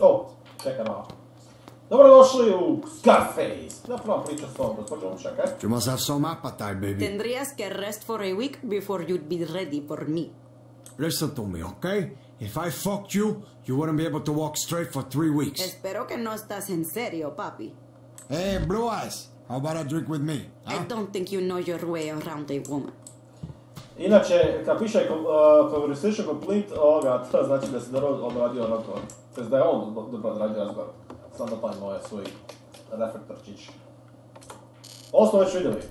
O, čekaj malo. Dobrodošli u Scarface. Na prvom priča s ovom gospođom, čekaj. You must have some appetite, baby. Tendrías que rest for a week before you'd be ready for me. Listen to me, okay? If I fucked you, you wouldn't be able to walk straight for three weeks. Espero que no estás en serio, papi. Hey, Blue Eyes, how about a drink with me? I don't think you know your way around a woman. Inače, kad piše uh, conversation complete, ovoga, to znači da se dobro odradio razgovor. To da je on do- dobro odradio razgovor. Sam da palim ovaj svoj reflektorčić. Ovo smo već vidjeli.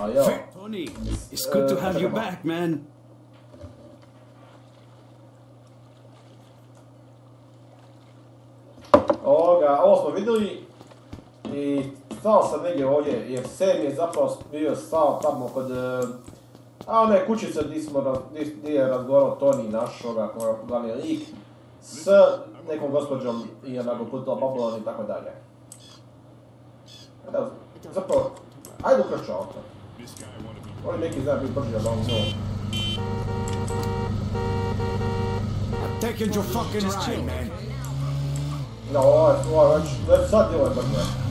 A jel, Tony, it's good to have you back, man. ovoga, ovo smo vidjeli i stao sam negdje ovdje, jer Sam je zapravo bio stao tamo kod e, a one kućice gdje, smo, gdje, je razgovarao Tony naš, ovoga, glavni lik, s nekom gospođom i onako putao Babylon i tako dalje. Evo, zapravo, ajde ukrču auto. Oni neki znaju biti brži od ovog novog. I'm taking your fucking ride, man. No, ovo je, ovo je već, već sad je ovo je brže.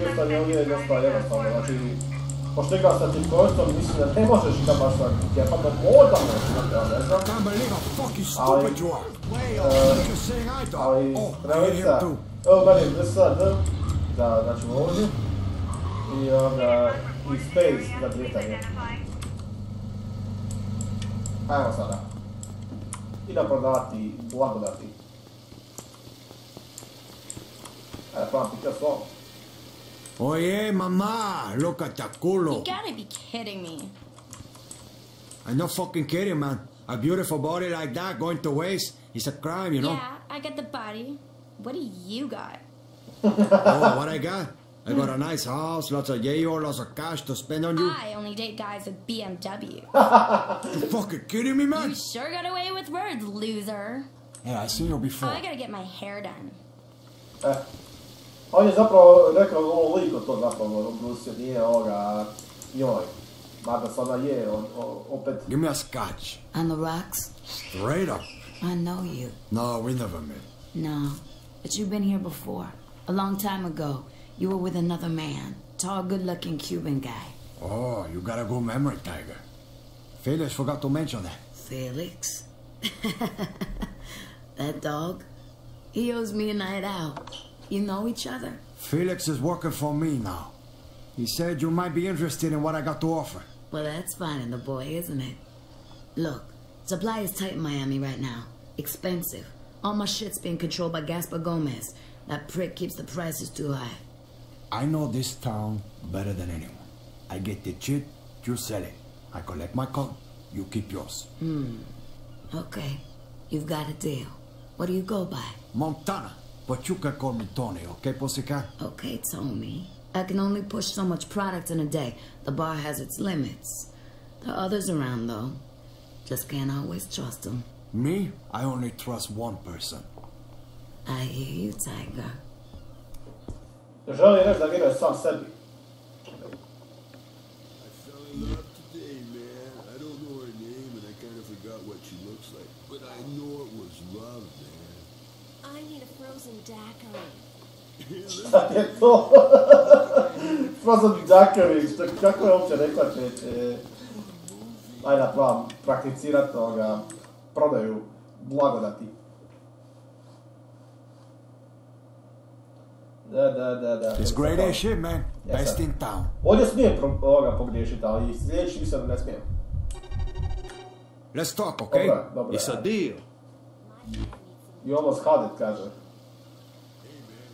jednostavno je jedna jednostavno. Znači, sa mislim da ne možeš ga baš na Titke, pa da odam možeš na Titke, ne znam. Ali, e, ali, evo da, i onda, i Space za britanje. Ajmo sada. I da prodavati blagodati. Ajde. Yeah, mama, look at that culo. You gotta be kidding me. I'm not fucking kidding, man. A beautiful body like that going to waste is a crime, you know? Yeah, I got the body. What do you got? oh, what I got? I got a nice house, lots of yayo, lots of cash to spend on you. I only date guys with BMW. You fucking kidding me, man? you sure got away with words, loser. Yeah, I seen you Oh, before. I gotta get my hair done. E. On je zapravo rekao ovo liko to zapravo, Bruce nije ovoga njoj. Mada sada je, on, o- opet. Give me a scotch. On the rocks? Straight up. I know you. No, we never met. No. But you've been here before. A long time ago. You were with another man. Tall, good looking Cuban guy. Oh, you got a good memory, Tiger. Felix forgot to mention that. Felix? that dog? He owes me a night out. You know each other? Felix is working for me now. He said you might be interested in what I got to offer. Well, that's fine in the boy, isn't it? Look, supply is tight in Miami right now. Expensive. All my shit's being controlled by Gaspar Gomez. That prick keeps the prices too high. I know this town better than anyone. I get the shit, you sell it. I collect my cut, you keep yours. Hmm. Okay, you've got a deal. What do you go by? Montana, but you can call me Tony, okay, pussycat? Okay, Tony. I can only push so much product in a day. The bar has its limits. There are others around, though. Just can't always trust them. Me, I only trust one person. I hear you, Tiger. Želi reći da vjeruje sam sebi. Šta je to? Frozen Jacković, što- kako je uopće rekla će, će ajde da probam prakticirati ovoga, prodaju blagodati. Da, da, da, da. It's great as shit, man. Best in town. Ovdje smijem pro, ovoga pogriješiti, ali sljedeći mislim da ne smijem. Let's talk, okay? Dobro, je, dobro. It's a deal. You almost had it, kaže.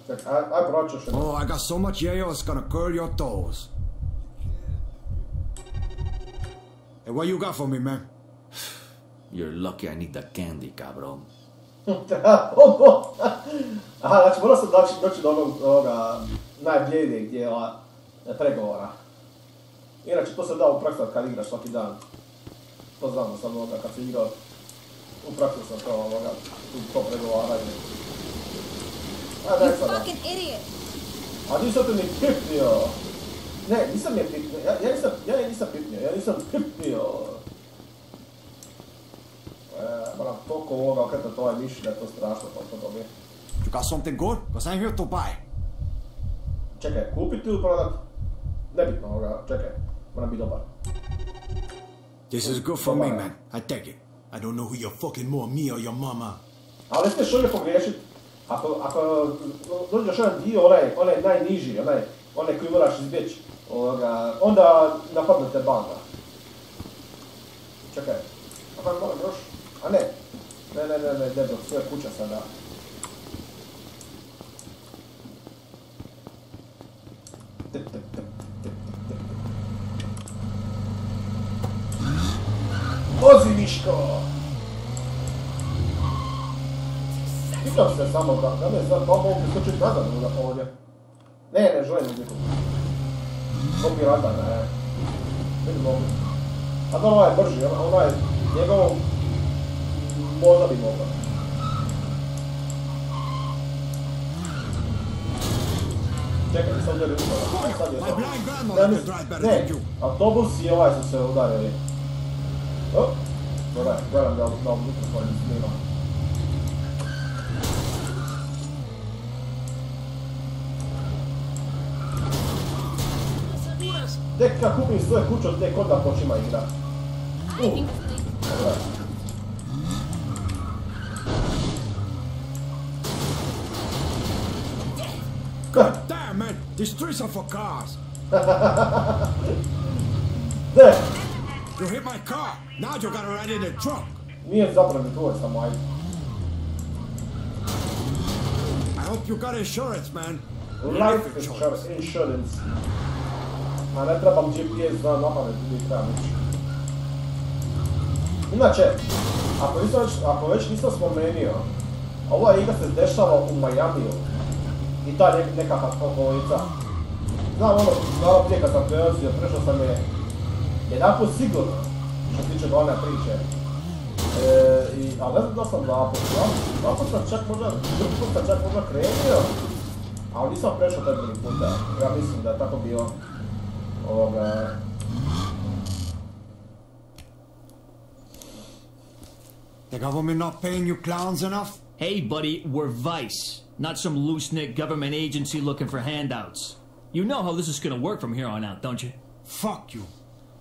Ček, aj, aj proći još jednom. Oh, I got so much yayo, it's gonna curl your toes. Hey, what you got for me, man? You're lucky I need the candy, cabron. Ono. Aha, znači morao sam doći, doći do onog, ovoga najblijednijeg dijela e, pregovora. Inače, to sam dao u praksu kad igraš svaki dan. To znam da sam ovoga, kad sam igrao, u praksu sam to ovoga, tu- to pregovaranje. A daj You sada. fucking idiot! A nisam te ni pipnio. Ne, nisam je pipnio. Ja, ja nisam, ja je nisam pipnio. Ja nisam pipnio. toliko ovoga okretati ovaj miš da je to strašno koliko to mi je. You got something good? Because I'm here to buy. Čekaj, kupiti ili prodat? Nebitno ovoga, čekaj, moram biti dobar. This is good for me, man. I take it. I don't know who you're fucking more, me or your mama. Ali smiješ uvijek pogriješit. Ako, ako dođeš jedan dio, onaj, onaj najniži, onaj, onaj koji moraš izbjeći, onda napadne te banda. Čekaj, a kako moram još? A ne, ne, ne, ne, ne, sve kuća sada. Tek, tek, tek, tek, tek, Miško! Pitam se samo da, da ne znam, da li mogu priskočiti nazad ovdje- ovdje. Ne, ne želim nikog. Mogu mi rada, ne. Ne mogu. A da ovaj je brži, ona- onaj, njegov, možda bi mogao. Čekaj, sad udarim upravo. Sad je to. Ne, ne, autobus i ovaj su se udarili. Oh, moram, moram da ovom mikrofonu snimam. Tek kad kupiš svoje kuće, tek onda počima igra. Uh, dobra. Damn it! trees are for cars! there! You hit my car. Now you gotta ride in the truck. nije zapravo ni tvoj, samo ajde. I hope you got insurance, man. Life insurance, insurance. Ma ne trebam GPS za napamet, gdje trebam ići. Inače, ako, nisam već, ako već nisam spomenio, ova igra se dešava u Majamiju. I ta ne, nekakva okolica. Znam ono, malo prije kad sam prelazio, prešao sam je jedanput sigurno, što se tiče glavne priče. E, i, ali ne znam da sam dva put, dva, dva čak možda, drugi put čak možda krenio, ali nisam prešao taj drugi puta. Ja mislim da je tako bio ovoga... The government not paying you clowns enough? Hey, buddy, we're Vice, not some loose knit government agency looking for handouts. You know how this is gonna work from here on out, don't you? Fuck you.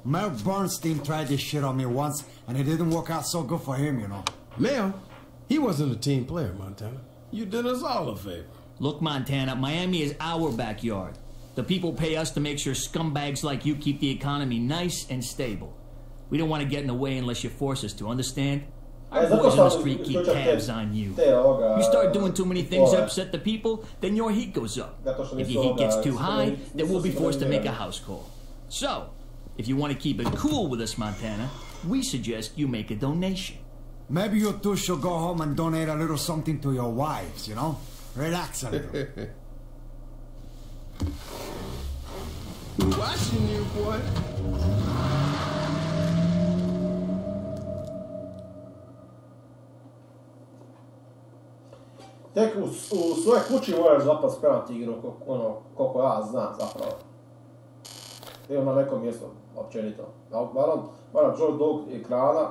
Mel Bernstein tried this shit on me once, and it didn't work out so good for him, you know. Mel, he wasn't a team player, Montana. You did us all a favor. Look, Montana, Miami is our backyard. The people pay us to make sure scumbags like you keep the economy nice and stable. We don't want to get in the way unless you force us to, understand? Our boys on the street keep tabs on you. You start doing too many things to upset the people, then your heat goes up. If your heat gets too high, then we'll be forced to make a house call. So, if you want to keep it cool with us, Montana, we suggest you make a donation. Maybe you two should go home and donate a little something to your wives, you know? Relax a little. Watching you, boy. Tek u, u svojoj kući moraš zapravo spremati igru, ko- ono, koliko ja znam zapravo. Ili na nekom mjestu, općenito. A Moram, do ovog ekrana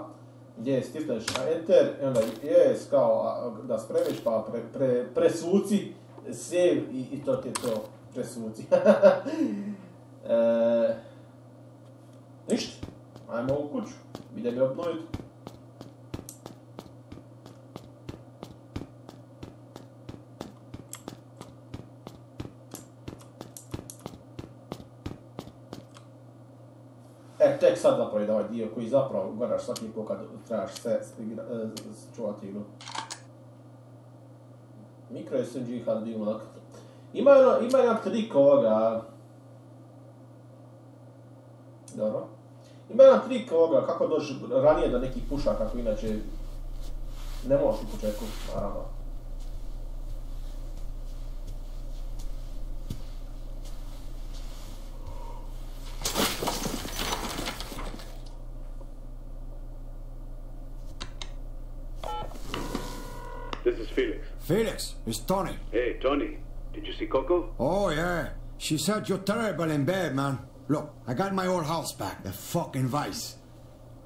gdje stisneš na enter i onda yes kao da spremiš pa pre, pre, presuci, save i, i to ti je to, presuci. e, ništa, ajmo u kuću, ide mi obnoviti. Tek sad zapravo ide ovaj dio koji zapravo gledaš svaki put kad trebaš se e, čuvati igru. Micro SMG HD Mac. Ima, ono, ima jedan trik ovoga... Dobro. Ima jedan trik ovoga kako doći ranije do nekih pušaka koji inače ne možeš u početku, naravno. This is Felix. Felix, it's Tony. Hey, Tony. Did you see Coco? Oh, yeah. She said you're terrible in bed, man. Look, I got my old house back, the fucking vice.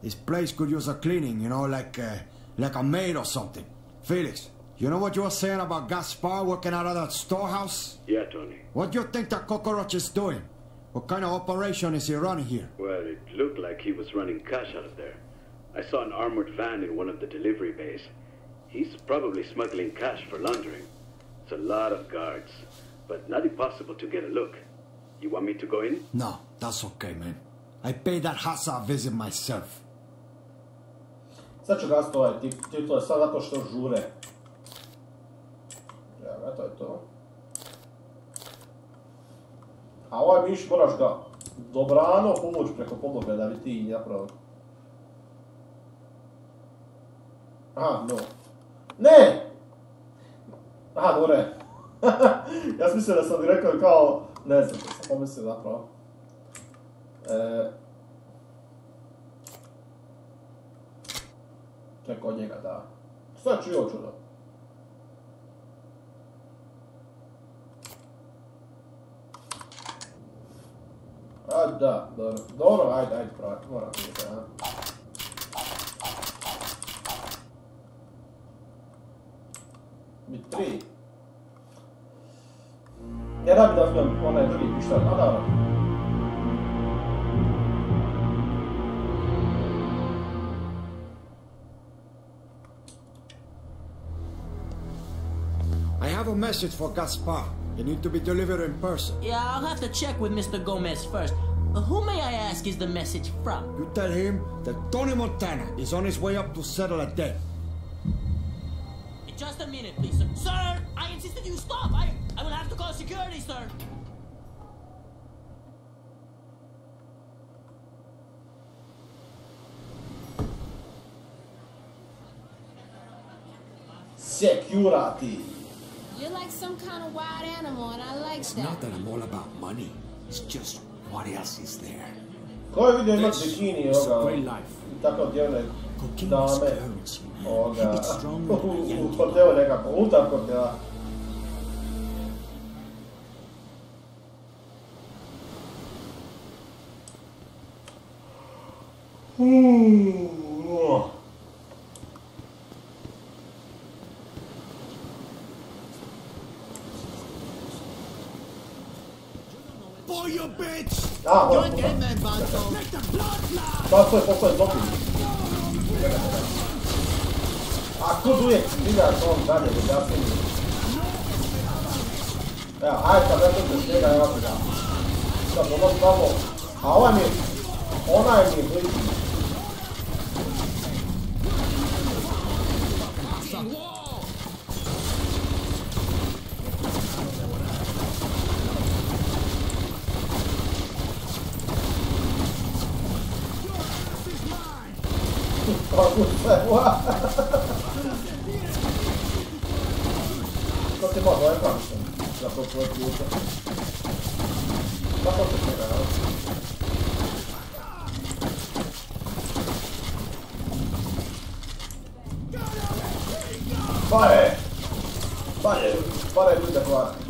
This place could use a cleaning, you know, like, uh, like a maid or something. Felix, you know what you were saying about Gaspar working out of that storehouse? Yeah, Tony. What do you think that cockroach is doing? What kind of operation is he running here? Well, it looked like he was running cash out of there. I saw an armored van in one of the delivery bays. He's probably smuggling cash for laundering. It's a lot of guards, but not impossible to get a look. You want me to go in? No, that's okay, man. I paid that Hassa visit myself. Sad ću gasti ovaj tip, tip, to je sad zato što žure. Evo ga, to je to. A ovaj miš moraš ga dobrano povući preko podloge da bi ti zapravo... Aha, no. Ne! Aha, gore. ja sam mislio da sam rekao kao, ne znam, što sam pomislio zapravo. E... Ček od njega, da. Sad ću još čudo. A da, dobro. Dobro, ajde, ajde, probaj. Moram vidjeti, a. Mi tri. Ja da bi da uzmem onaj drugi pištolj, a. I have a message for Gaspar. You need to be delivered in person. Yeah, I'll have to check with Mr. Gomez first. Uh, who may I ask is the message from? You tell him that Tony Montana is on his way up to settle a debt. Just a minute, please, sir. Sir, I insisted you stop. I, I will have to call security, sir. Security. You're like some kind of wild animal, and I like that. Not that I'm all about money. It's just what else is there? Ko je vidio imat bikini It's a ovoga, great life. tako odjevne Cocaine Oh, u hotelu neka poluta hotela. Uh, For your bitch! Ah, Don't get me, Bato! Take the blood now! Bato, Bato, Bato! 啊不注意你只要说我们家里人不要注意没有啊咱们要做准备咱们要回家要不我们抓住好外面好那一点不 saúde agora.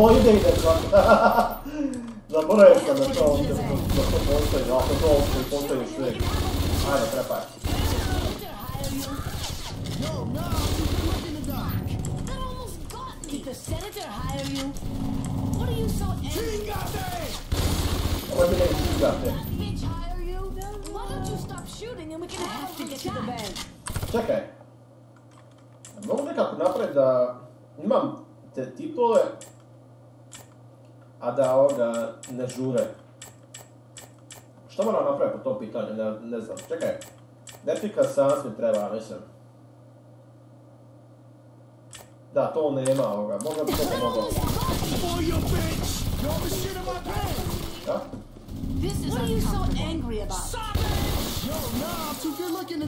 muoio dei da La foresta da sotto, da sotto, no, da sotto, il ponte di Shrek. Ah, da tre parti. Ma cioè che ne scusate? Czekaj. Mogę tak naprawdę... Mam te typy a da ovoga ne žure. Što moram napraviti po tom pitanju? Ne, ne znam. Čekaj. Vertika sans mi treba, mislim. Da, to nema ovoga. Možda bi to! You're the pants! Da? This is what are you so angry about? Yo, nah, I'm too good looking looking to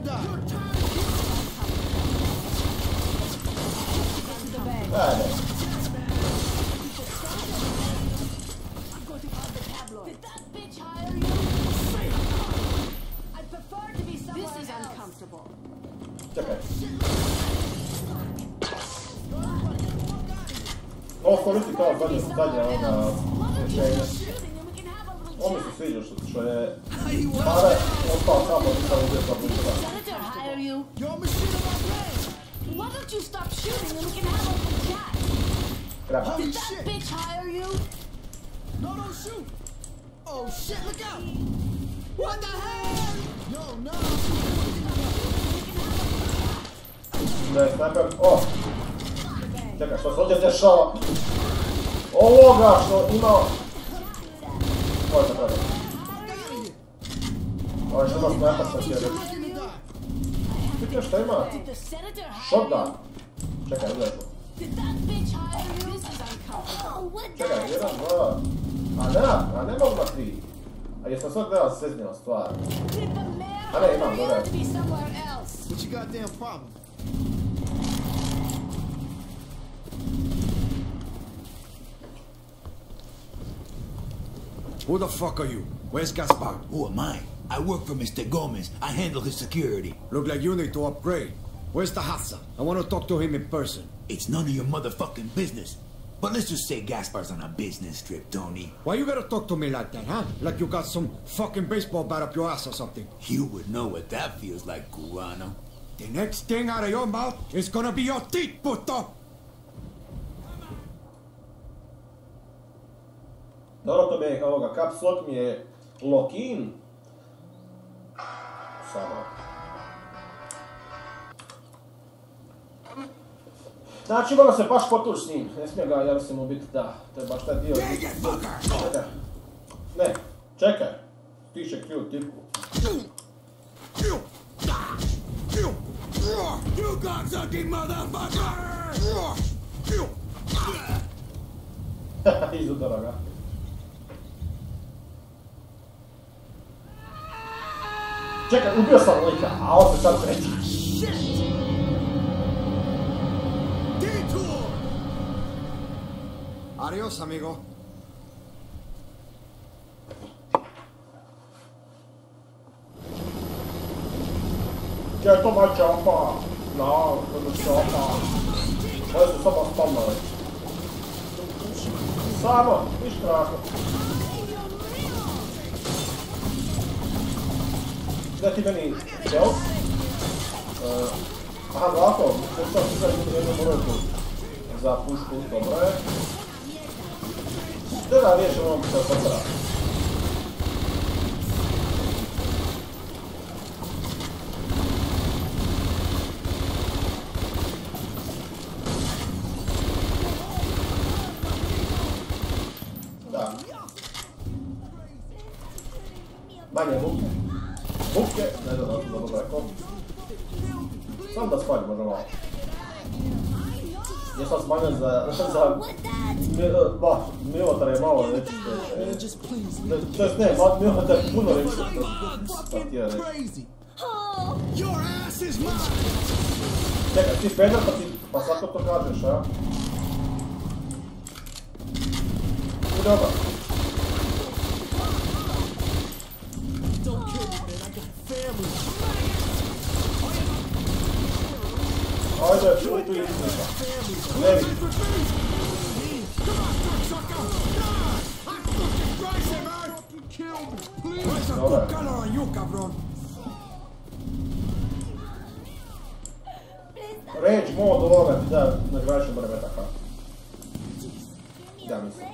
die. Ajde. Did that bitch hire you? I prefer to be somewhere This is else. uncomfortable. Čekaj. Ovo koristi kao zadnje, zadnje ovoga rješenje. Ovo mi se sviđa što, što je Pare ostao samo i samo ubio sa bližega. Senator hire you? Your machine in my place. Why don't you stop shooting and we can have open chat? Krap. Did that bitch hire you? No, don't shoot. Oh shit, look out. What the hell? No, no. Ne, sniper, o! Čekaj, što se ovdje dešava? Ovoga što ima... Ovo se treba. Ovo što ima sniper sa kjer. Čekaj, šta ima? Shotgun. Čekaj, gledaj to. Did that bitch hire you? This is uncomfortable. Oh, what Čekaj, jedan, dva... A ne, a ne mogu na tri. A jesmo sad gledali sveznjeno stvar. A ne, imam, dodaj. to be somewhere else. What's your goddamn problem? Who the fuck are you? Where's Gaspar? Who am I? I work for Mr. Gomez. I handle his security. Look like you need to upgrade. Where's the Hassa? I want to talk to him in person. It's none of your motherfucking business. But let's just say Gaspar's on a business trip, Tony. Why you gotta talk to me like that, huh? Like you got some fucking baseball bat up your ass or something. You would know what that feels like, Guano. The next thing out of your mouth is gonna be your teeth, puto! Dobro, to mi je ovoga, caps lock mi je lock in. Samo. Znači, mora se baš potući s njim. Ne smije ga, ja mislim, ubiti, da. To je baš taj dio. Čekaj. Ne, čekaj. Piše Q tipku. You cocksucking motherfucker! Izudara ga. Čekaj, ubio sam lika, a on se sad kreće. Adiós, amigo. Quer tomar chapa? Não, eu não chapa. Mas eu só posso tomar. Saba, estraga. Daqui, Benin. Tchau. Ah, lá, pô. Eu só fiz ali no meu morador. Zapus tudo, dobra. Tyle wiesz, że mam to potrafię. Tak. Banie, mówcie. Mówcie. Leżę na tym, na Sam da spać, może mało. Я сейчас момент за... за... Ба, милотар je malo reći što je... E, to jest ne, miotar je puno reći što je reći. Čekaj, ti Fedor pa ti... pa svako to kažeš, a? Ti dobar. Ajde, čuj tu izgleda. Reč, mod, ovo, da, nagrađu brve, tako. Tá, da, mislim.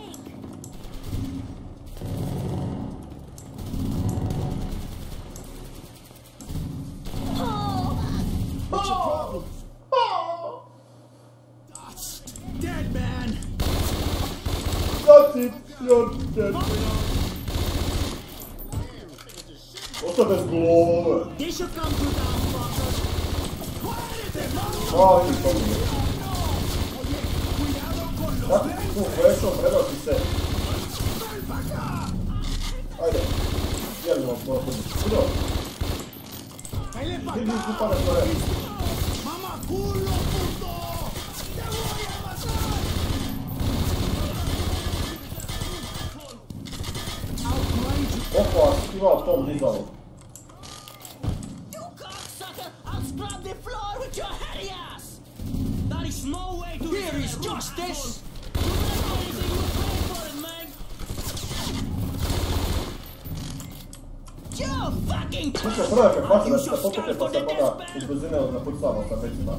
Oh, fuck, you are a tall lizard. fucking Questo però è per forza, da poco per forza poca esplosione una pulsava, sapete ma.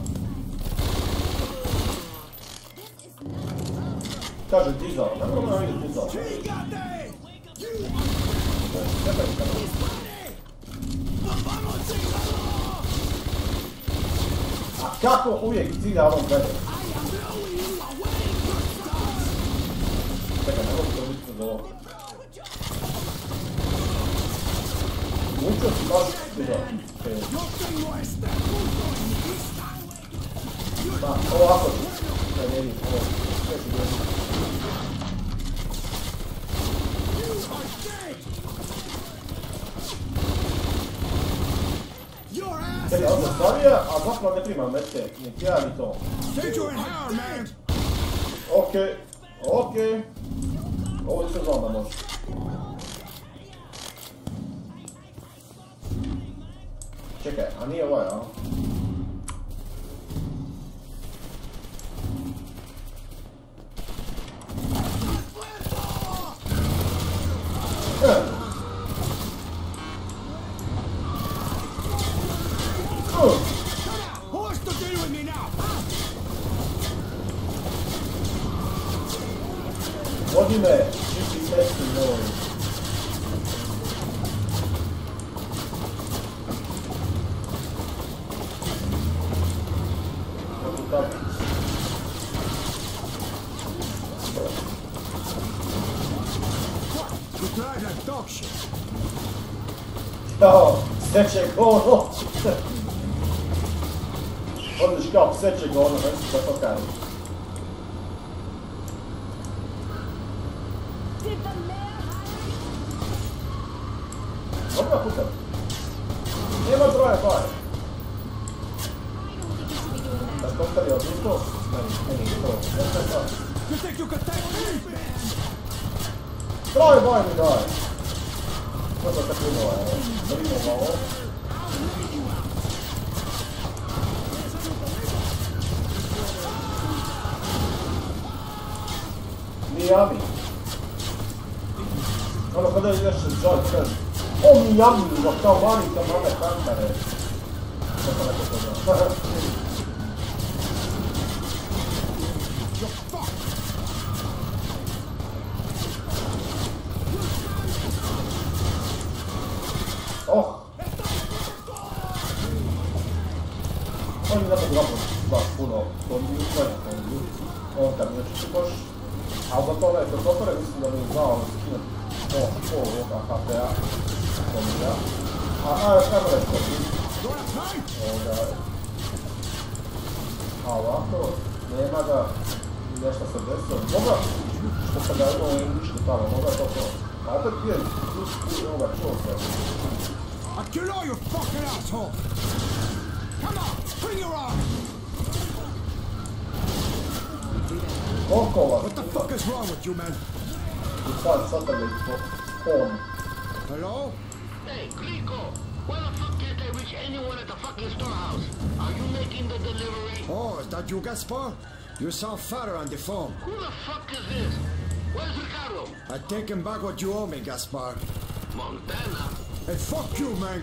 Ciao, Gizzo, non come non è Gizzo. A capo uvijek ciljamo gledaj. Čekaj, ne mogu to biti za ovo. Portland prima mette in chiarito ok ok oh questo sono znao da može. Čekaj, a offset chegou, não vai precisar tocar. Vamos pra puta. Quem vai pro agora? Tá pronto ali, ó. Vem pro. Vem pro. Vem pro. Troy, boy, melhor. Vou botar aqui no ar. Vamos lá. Miami. No no kada jeszcze Joy ten. O Miami, zaktowali to mamy Hunter. Co to na to Och! Oni na to grają, chyba, puno, bo nie uznają, on tam nie przykosz. Kod dopore mislim da mi je znao skinuti o, o, ovoga HP-a, komija, a, a, još nema reći, ovoga, a ovako, nema ga, nešto se desilo, moga, što sam ga imao uništi tamo, moga to to, a opet je, ovoga, čuo se, I'll kill all you fucking assholes. Come on, bring your arm. Okova, What the fuck is wrong with you, man? i sad satellite phone. Hello? Hey, Glico, why the fuck can't I reach anyone at the fucking storehouse? Are you making the delivery? Oh, is that you, Gaspar? You sound fatter on the phone. Who the fuck is this? Where's Ricardo? I take him back what you owe me, Gaspar. Montana? Hey, fuck you, man.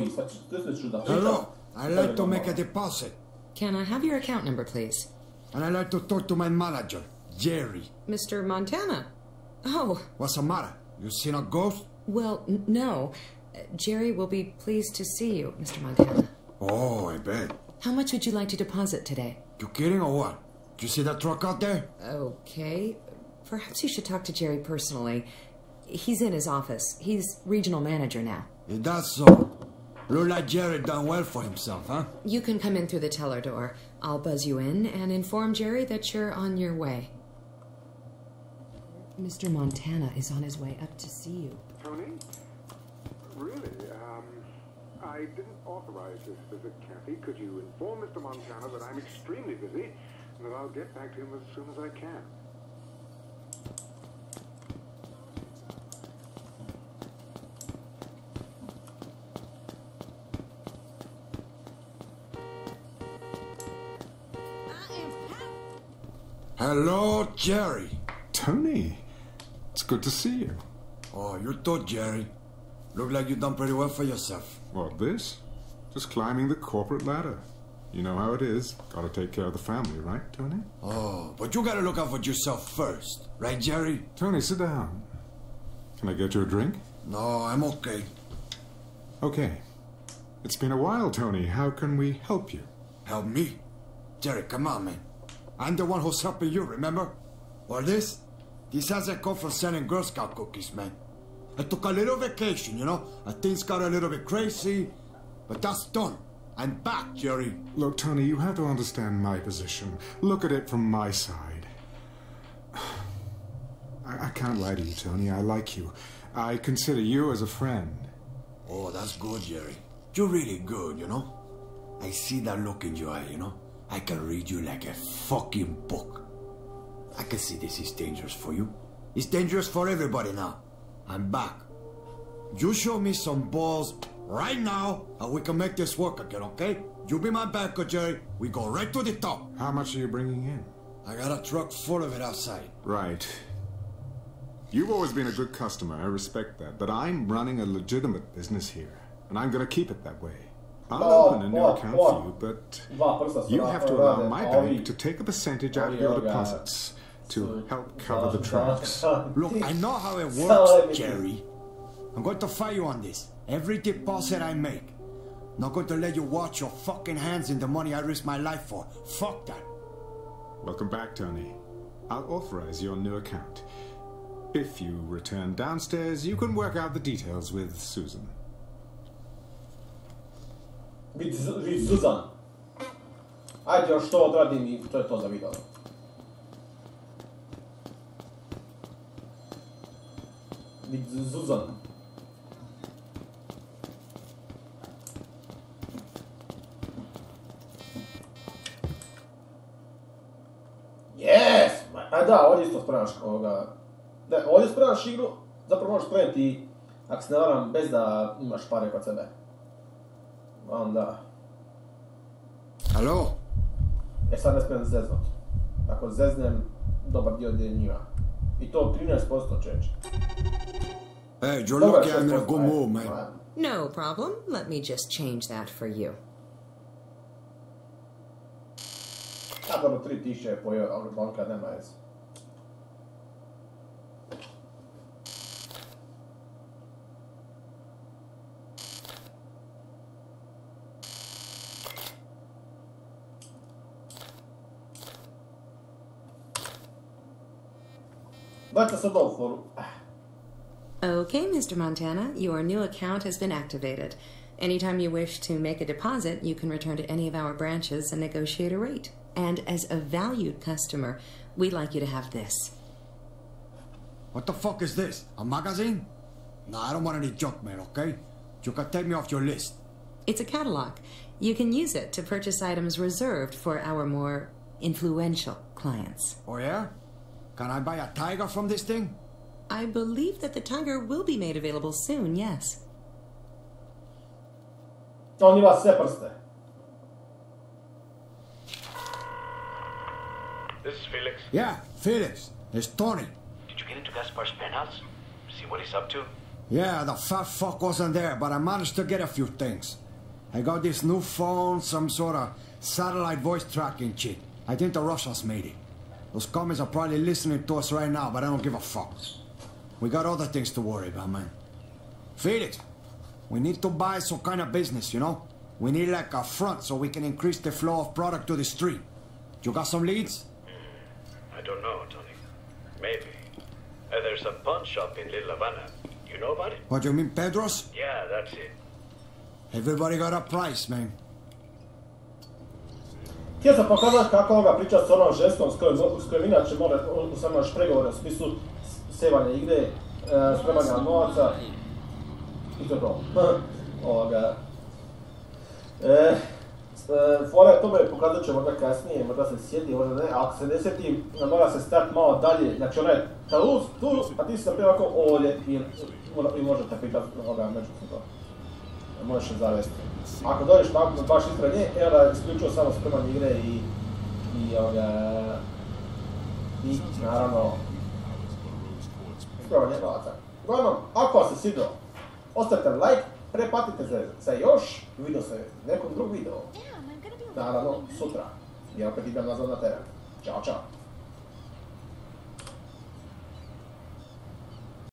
Danas na tu boji, sad ću, ti ću. Hello? I'd like to make a deposit. Can I have your account number, please? And I'd like to talk to my manager, Jerry. Mr. Montana. Oh, What's the matter? You seen a ghost? well, no. Jerry will be pleased to see you, Mr. Montana. Oh, I bet. How much would you like to deposit today? You kidding or what? you see that truck out there? Okay. Perhaps you should talk to Jerry personally. He's in his office. He's regional manager now. It does so. Look like Jerry done well for himself, huh? You can come in through the teller door. I'll buzz you in and inform Jerry that you're on your way. Mr. Montana is on his way up to see you. Tony? Really? Um, I didn't authorize this visit, Kathy. Could you inform Mr. Montana that I'm extremely busy and that I'll get back to him as soon as I can? Hello, Jerry. Tony, it's good to see you. Oh, you too, Jerry. Look like you've done pretty well for yourself. What, this? Just climbing the corporate ladder. You know how it is. Gotta take care of the family, right, Tony? Oh, but you gotta look out for yourself first. Right, Jerry? Tony, sit down. Can I get you a drink? No, I'm okay. Okay. It's been a while, Tony. How can we help you? Help me? Jerry, come on, man. I'm the one who's helping you, remember? Or this? This hasn't come from selling Girl Scout cookies, man. I took a little vacation, you know? And things got a little bit crazy, but that's done. I'm back, Jerry. Look, Tony, you have to understand my position. Look at it from my side. I, I can't lie to you, Tony. I like you. I consider you as a friend. Oh, that's good, Jerry. You're really good, you know? I see that look in your eye, you know? I can read you like a fucking book. I can see this is dangerous for you. It's dangerous for everybody now. I'm back. You show me some balls right now, and we can make this work again, okay? You be my backer, Jerry. We go right to the top. How much are you bringing in? I got a truck full of it outside. Right. You've always been a good customer, I respect that, but I'm running a legitimate business here, and I'm gonna keep it that way. I'll open a new account for you, but Dva prsta su you have to allow my bank to take a percentage out of your deposits to help cover the tracks. Look, I know how it works, Jerry. I'm going to fight you on this. Every deposit I make. Not going to let you watch your fucking hands in the money I risk my life for. Fuck that. Welcome back, Tony. I'll authorize your new account. If you return downstairs, you can work out the details with Susan. Biti biti Zuzan. Ajde još to odradim i to je to za video. Biti Zuzan. Yes! A da, ovdje isto spremaš ovoga... Da, ovdje spremaš igru, zapravo možeš spremiti, ako se ne varam, bez da imaš pare kod sebe. Onda... Halo? E sad ne smijem zeznut. Ako zeznem, dobar dio djenjiva. I to 13% čeče. Hey, you're lucky I'm in a 6%, good aj, mood, man. No problem. Let me just change that for you. A dobro, 3000 je pojeo, ali banka nema veze. Dajte sad ovu foru. Okay, Mr. Montana, your new account has been activated. Anytime you wish to make a deposit, you can return to any of our branches and negotiate a rate. And as a valued customer, we'd like you to have this. What the fuck is this? A magazine? Nah, I don't want any junk mail, okay? You can take me off your list. It's a catalog. You can use it to purchase items reserved for our more influential clients. Oh, yeah? Can I buy a tiger from this thing? I believe that the tiger will be made available soon, yes. On ima sve prste. This is Felix. Yeah, Felix. It's Tony. Did you get into Gaspar's penthouse? See what he's up to? Yeah, the fat fuck wasn't there, but I managed to get a few things. I got this new phone, some sort of satellite voice tracking shit. I think the Russians made it. Those commies are probably listening to us right now, but I don't give a fuck. We got other things to worry about, man. Felix, we need to buy some kind of business, you know? We need like a front so we can increase the flow of product to the street. You got some leads? I don't know, Tony. Maybe. Uh, there's a pawn shop in Little Havana. You know about it? What do you mean, Pedro's? Yeah, that's it. Everybody got a price, man. Htio sam pokazati kako ovoga priča s onom ženskom s kojom, s kojom inače mora, sam imaš pregovore u smislu sevanja igre, e, spremanja novaca i to to. ovoga. E, e, fora je tome pokazat ću možda kasnije, možda se sjeti, možda ne, ako se ne sjetim, mora se stati malo dalje, znači ona je tu, tu, a ti si napravio ovako ovdje i, i možete pitati ovoga međutim to. Možeš se zavesti. Ako dođeš tamo baš ispred nje, e onda isključivo samo spremanje igre i, i, ovoga, i naravno spremanje novaca. Uglavnom, ako vam se svidio, ostavite like, prepatite se za još video sa nekom drugom videu. Naravno, sutra. Ja opet idem nazad na teren. Ćao, čao.